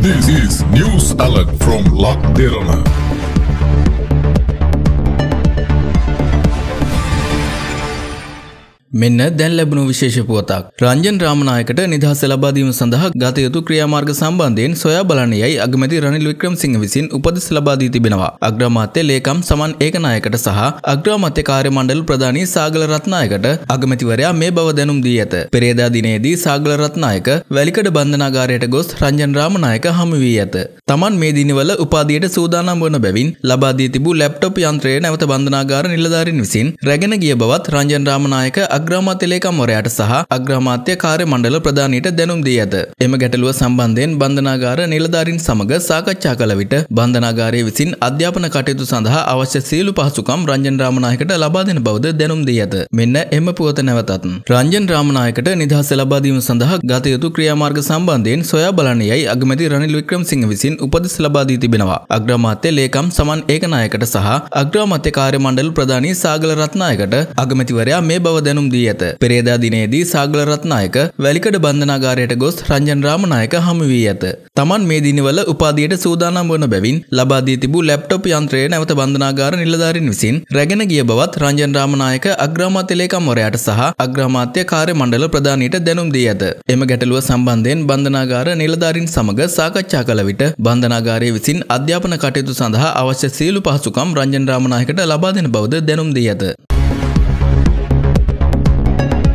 This is News Alert from Lak Derana. මෙන්න දැන් ලැබුණු විශේෂ පුවතක්. රංජන් රාමනායකට නිදහස ලබා දීම සඳහා ගත යුතු ක්‍රියාමාර්ග සම්බන්ධයෙන් සොයා බලන්න යයි අගමැති රනිල් වික්‍රමසිංහ විසින් උපදෙස් ලබා දී තිබෙනවා. අග්‍රාමාත්‍ය ලේකම් සමන් ඒකනායකට සහ අග්‍රාමාත්‍ය කාර්ය මණ්ඩල ප්‍රධානී සාගල රත්නායකට අගමැතිවරයා මේ බව දැනුම් දී ඇත. පෙරේදා දිනේදී සාගල රත්නායක වැලිකඩ බන්ධනාගාරයට ගොස් රංජන් රාමනායක හමු වී ඇත. තමන් මේ දිනවල උපාධියට සූදානම් වන බැවින් ලබා දී තිබූ ලැප්ටොප් යන්ත්‍රය නැවත බන්ධනාගාර නිලධාරීන් විසින් රැගෙන ගිය බවත් රංජන් රාමනායක අග්‍රාමාත්‍ය ලේකම්වරයාට සහ අග්‍රාමාත්‍ය කාර්ය මණ්ඩල ප්‍රධානීට දැනුම් දී ඇත. එම ගැටලුව සම්බන්ධයෙන් බන්ධනාගාර නිලධාරීන් සමග සාකච්ඡා කළ විට බන්ධනාගාරය විසින් අධ්‍යාපන කටයුතු සඳහා අවශ්‍ය සියලු පහසුකම් රංජන් රාමනායකට ලබා දෙන බවද දැනුම් දී ඇත. මෙන්න එම පුවත නැවතත්. රංජන් රාමනායකට නිදහස ලබා දීම සඳහා ගත යුතු ක්‍රියාමාර්ග සම්බන්ධයෙන් සොයා බලන්න යයි අගමැති රනිල් වික්‍රමසිංහ විසින් උපදෙස් ලබා දී තිබෙනවා. අග්‍රාමාත්‍ය ලේකම් සමන් ඒකනායකට සහ අග්‍රාමාත්‍ය කාර්ය මණ්ඩල ප්‍රධානී සාගල රත්නායකට අගමැතිවරයා මේ බව දැනුම් දී ඇත. පෙරේදා දිනේදී සාගල රත්නායක වැලිකඩ බන්ධනාගාරයට ගොස් රංජන් රාමනායක හමු වී ඇත. තමන් මේ දිනවල උපාධියට සූදානම් වන බැවින් ලබා දී තිබූ ලැප්ටොප් යන්ත්‍රය නැවත බන්ධනාගාර නිලධාරීන් විසින් රැගෙන ගිය බවත් රංජන් රාමනායක අග්‍රාමාත්‍ය ලේකම්වරයාට සහ අග්‍රාමාත්‍ය කාර්ය මණ්ඩල ප්‍රධානීට දැනුම් දී ඇත. එම ගැටලුව සම්බන්ධයෙන් බන්ධනාගාර නිලධාරීන් සමග සාකච්ඡා කළ විට බන්ධනාගාරය විසින් අධ්‍යාපන කටයුතු සඳහා අවශ්‍ය සියලු පහසුකම් රංජන් රාමනායකට ලබා දෙන බවද දැනුම් දී ඇත. Thank you.